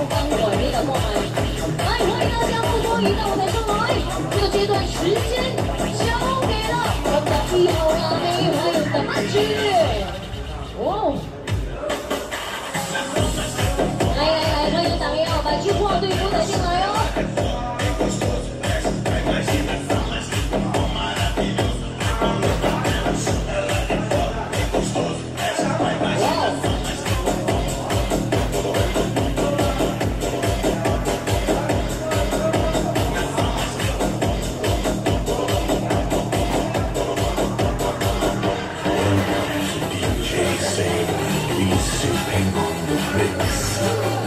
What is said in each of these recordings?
目光火力的来欢迎大家目光移到舞台上来这个阶段时间 on the bricks.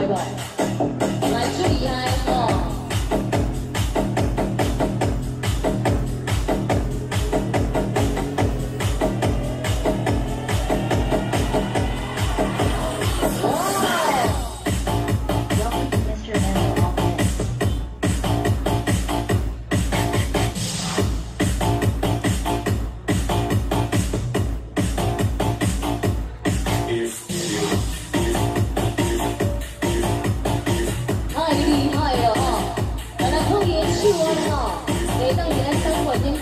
对吧说的嘛没挣钱生活经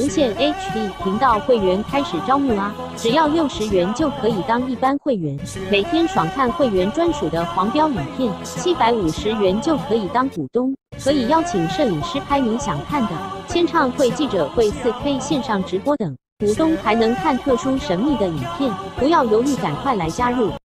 无线 HD 频道会员开始招募啦！只要六十元就可以当一般会员，每天爽看会员专属的黄标影片；七百五十元就可以当股东，可以邀请摄影师拍你想看的签唱会、记者会、四 K 线上直播等。股东还能看特殊神秘的影片，不要犹豫，赶快来加入！